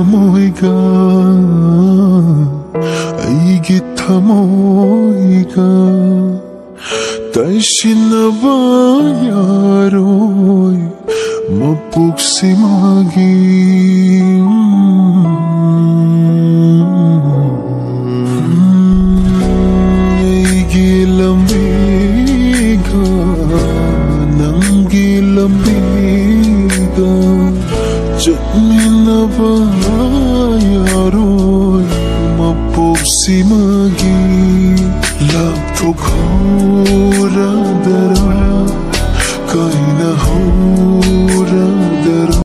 타모이가 이게 타모이가 다시나봐야로이 마북심하기 Lambida ng gilambida Jamina bayaroy Mapob si magi Laptok hora